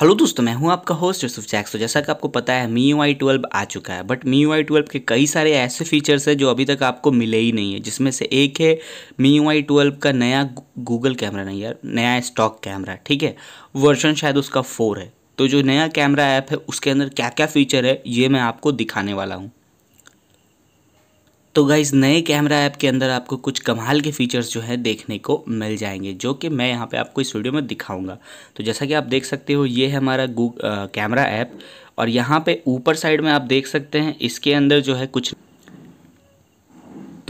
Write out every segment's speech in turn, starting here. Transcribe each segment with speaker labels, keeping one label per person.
Speaker 1: Hello दोस्तों, मैं हूँ आपका होस्ट यूसुफ जैक्स तो जैसा कि आपको पता है मी यू आई ट्वेल्व आ चुका है but Mi U I twelve के कई सारे ऐसे फीचर्स हैं जो अभी तक आपको मिले ही नहीं है, जिसमें से एक है मी यू आई ट्वेल्व का नया गूगल कैमरा नहीं यार, नया स्टॉक कैमरा ठीक है? वर्जन शायद उसका फोर है। तो जो नया कैमरा ऐप है, उसके अंदर क्या क्या फ़ीचर है, ये मैं आपको दिखाने वाला हूँ। तो गाइज़ नए कैमरा ऐप के अंदर आपको कुछ कमाल के फीचर्स जो है देखने को मिल जाएँगे, जो कि मैं यहाँ पे आपको इस वीडियो में दिखाऊँगा। तो जैसा कि आप देख सकते हो, ये है हमारा गूग कैमरा ऐप और यहाँ पे ऊपर साइड में आप देख सकते हैं, इसके अंदर जो है कुछ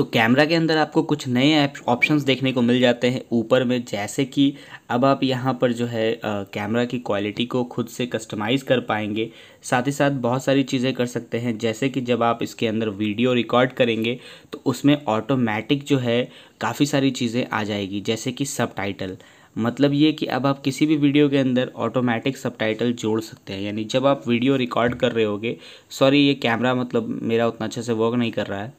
Speaker 1: तो कैमरा के अंदर आपको कुछ नए ऑप्शंस देखने को मिल जाते हैं। ऊपर में जैसे कि अब आप यहाँ पर जो है कैमरा की क्वालिटी को खुद से कस्टमाइज़ कर पाएँगे। साथ ही साथ बहुत सारी चीज़ें कर सकते हैं। जैसे कि जब आप इसके अंदर वीडियो रिकॉर्ड करेंगे तो उसमें ऑटोमेटिक जो है, काफ़ी सारी चीज़ें आ जाएगी। जैसे कि सब मतलब ये कि अब आप किसी भी वीडियो के अंदर ऑटोमेटिक सबटाइटल जोड़ सकते हैं। यानी जब आप वीडियो रिकॉर्ड कर रहे होगे सॉरी ये कैमरा मतलब मेरा उतना अच्छे से वर्क नहीं कर रहा है।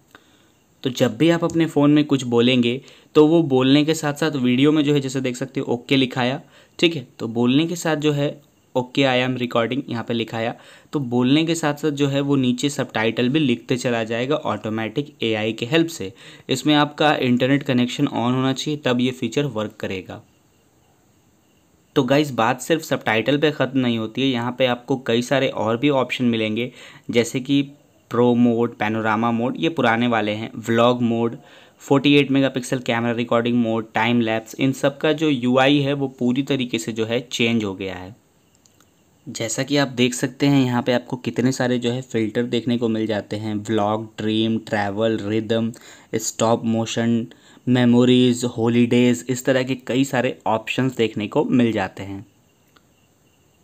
Speaker 1: तो जब भी आप अपने फ़ोन में कुछ बोलेंगे तो वो बोलने के साथ साथ वीडियो में जो है, जैसे देख सकते हो, ओके लिखाया, ठीक है? तो बोलने के साथ जो है, ओके आई एम रिकॉर्डिंग यहाँ पे लिखाया तो बोलने के साथ साथ जो है, वो नीचे सब टाइटल भी लिखते चला जाएगा ऑटोमेटिक एआई के हेल्प से। इसमें आपका इंटरनेट कनेक्शन ऑन होना चाहिए, तब ये फीचर वर्क करेगा। तो गाइस बात सिर्फ़ सब पे ख़त्म नहीं होती है, यहाँ पे आपको कई सारे और भी ऑप्शन मिलेंगे, जैसे कि प्रो मोड पैनोरामा मोड ये पुराने वाले हैं। Vlog mode 48 megapixel camera recording mode time lapse इन सब का जो यूआई है, वो पूरी तरीके से जो है चेंज हो गया है। जैसा कि आप देख सकते हैं, यहाँ पे आपको कितने सारे जो है फ़िल्टर देखने को मिल जाते हैं। Vlog dream travel rhythm stop motion memories holidays इस तरह के कई सारे ऑप्शंस देखने को मिल जाते हैं।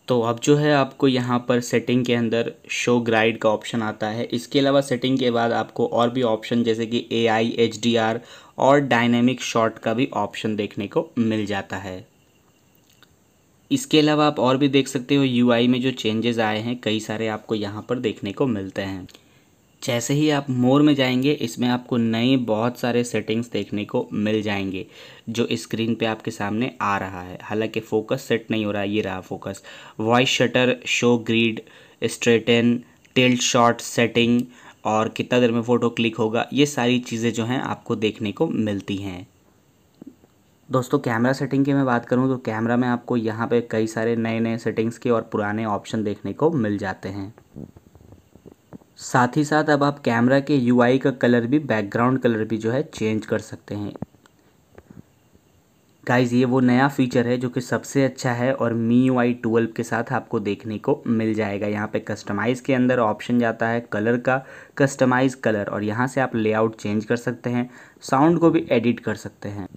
Speaker 1: तो अब जो है आपको यहाँ पर सेटिंग के अंदर शो ग्राइड का ऑप्शन आता है। इसके अलावा सेटिंग के बाद आपको और भी ऑप्शन जैसे कि A I H D R और डायनेमिक शॉट का भी ऑप्शन देखने को मिल जाता है। इसके अलावा आप और भी देख सकते हो यूआई में जो चेंजेस आए हैं, कई सारे आपको यहाँ पर देखने को मिलते हैं। जैसे ही आप मोर में जाएँगे, इसमें आपको नए बहुत सारे सेटिंग्स देखने को मिल जाएँगे, जो स्क्रीन पे आपके सामने आ रहा है। हालाँकि फोकस सेट नहीं हो रहा, ये रहा focus voice shutter show grid straighten tilt shot setting और कितना देर में फ़ोटो क्लिक होगा, ये सारी चीज़ें जो हैं आपको देखने को मिलती हैं। दोस्तों कैमरा सेटिंग की मैं बात करूँ तो कैमरा में आपको यहाँ पे कई सारे नए नए सेटिंग्स के और पुराने ऑप्शन देखने को मिल जाते हैं। साथ ही साथ अब आप कैमरा के यूआई का कलर भी बैकग्राउंड कलर भी जो है चेंज कर सकते हैं। गाइज़ ये वो नया फीचर है जो कि सबसे अच्छा है और मी यू आई ट्वेल्व के साथ आपको देखने को मिल जाएगा। यहाँ पे कस्टमाइज़ के अंदर ऑप्शन जाता है कलर का कस्टमाइज़ कलर और यहाँ से आप लेआउट चेंज कर सकते हैं साउंड को भी एडिट कर सकते हैं।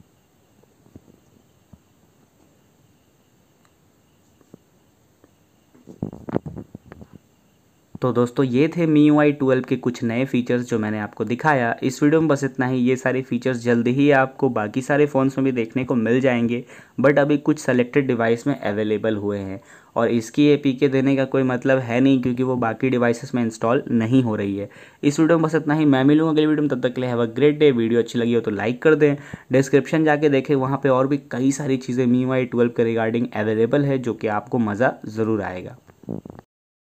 Speaker 1: तो दोस्तों, ये थे मी यू आई ट्वेल्व के कुछ नए फीचर्स जो मैंने आपको दिखाया। इस वीडियो में बस इतना ही। ये सारे फीचर्स जल्दी ही आपको बाकी सारे फ़ोन्स में भी देखने को मिल जाएँगे बट अभी कुछ सेलेक्टेड डिवाइस में अवेलेबल हुए हैं। और इसकी ए पी के देने का कोई मतलब है नहीं, क्योंकि वो बाकी डिवाइसेस में इंस्टॉल नहीं हो रही है। इस वीडियो में बस इतना ही। मैं मिलूँगा अगली वीडियो में। तब तक के लिए have a great day video अच्छी लगी हो तो लाइक कर दें। डिस्क्रिप्शन जाके देखें। वहाँ पर और भी कई सारी चीज़ें मी आई ट्वेल्व के रिगार्डिंग अवेलेबल है, जो कि आपको मज़ा ज़रूर आएगा।